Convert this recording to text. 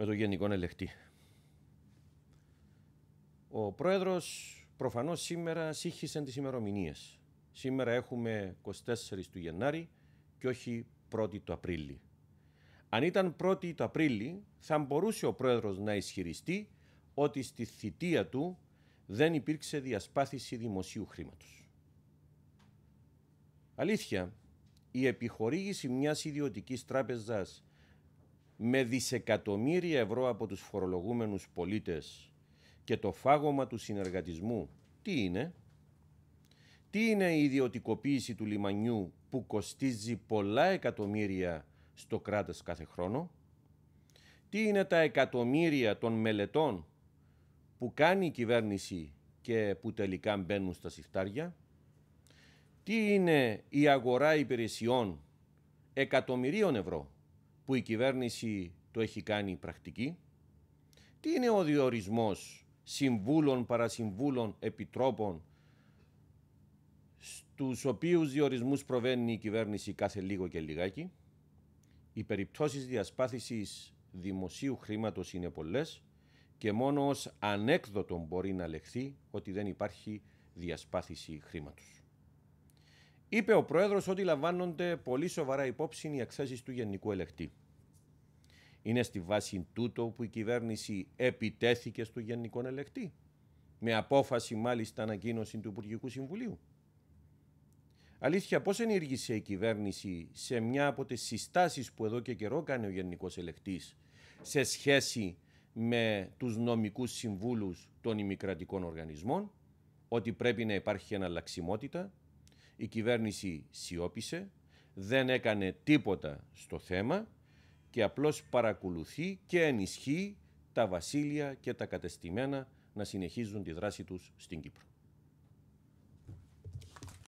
με το Γενικό Ελεκτή. Ο Πρόεδρος προφανώς σήμερα σύγχυσε τις ημερομηνίες. Σήμερα έχουμε 24 του Γενάρη και όχι 1η του Απρίλη. Αν ήταν 1η του Απρίλη θα μπορούσε ο Πρόεδρος να ισχυριστεί ότι στη θητεία του δεν υπήρξε διασπάθηση δημοσίου χρήματος. Αλήθεια, η επιχορήγηση μιας ιδιωτικής τράπεζας με δισεκατομμύρια ευρώ από τους φορολογούμενους πολίτες και το φάγωμα του συνεργατισμού τι είναι; Τι είναι η ιδιωτικοποίηση του λιμανιού που κοστίζει πολλά εκατομμύρια στο κράτος κάθε χρόνο; Τι είναι τα εκατομμύρια των μελετών που κάνει η κυβέρνηση και που τελικά μπαίνουν στα συρτάρια. Τι είναι η αγορά υπηρεσιών εκατομμυρίων ευρώ που η κυβέρνηση το έχει κάνει πρακτική. Τι είναι ο διορισμός συμβούλων, παρασυμβούλων, επιτρόπων στους οποίους διορισμούς προβαίνει η κυβέρνηση κάθε λίγο και λιγάκι; Οι περιπτώσεις διασπάθησης δημοσίου χρήματος είναι πολλές και μόνο ως ανέκδοτο μπορεί να λεχθεί ότι δεν υπάρχει διασπάθηση χρήματος. Είπε ο Πρόεδρος ότι λαμβάνονται πολύ σοβαρά υπόψη οι εκθέσει του Γενικού Ελεκτή. Είναι στη βάση τούτο που η κυβέρνηση επιτέθηκε στο Γενικό Ελεκτή. Με απόφαση μάλιστα ανακοίνωση του Υπουργικού Συμβουλίου. Αλήθεια, πώς ενήργησε η κυβέρνηση σε μια από τις συστάσεις που εδώ και καιρό κάνει ο Γενικός Ελεκτής σε σχέση με τους νομικούς συμβούλους των ημικρατικών οργανισμών, ότι πρέπει να υπάρχει εναλλαξιμότητα. Η κυβέρνηση σιώπησε, δεν έκανε τίποτα στο θέμα και απλώς παρακολουθεί και ενισχύει τα βασίλεια και τα κατεστημένα να συνεχίζουν τη δράση τους στην Κύπρο.